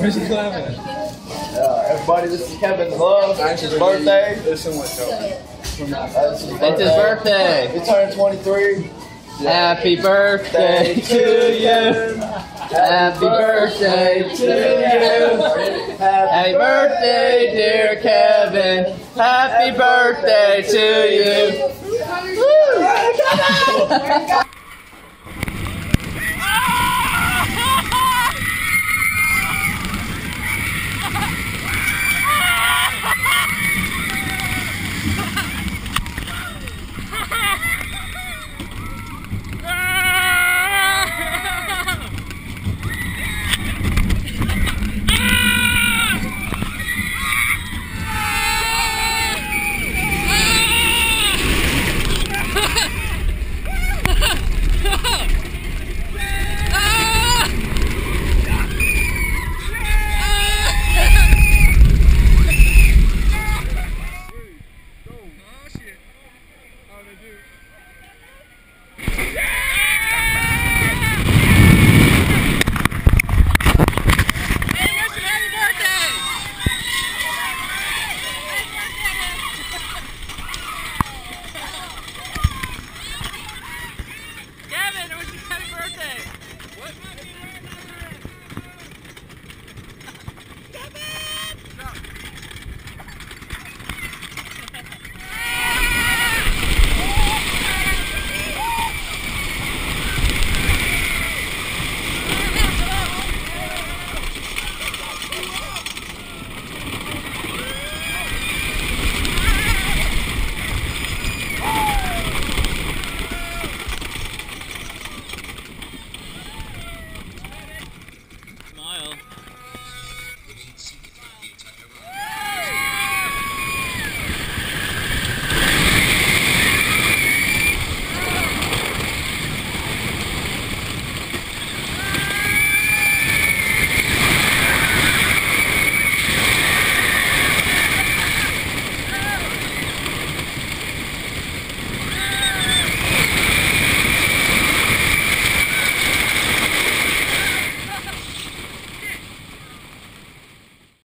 Where's he Yeah, Uh, everybody, this is Kevin's love. It's his birthday. Listen this is his It's his birthday. He turned 23. Happy birthday to you. Happy birthday to you. Happy birthday, dear Kevin. Happy birthday to you. Woo!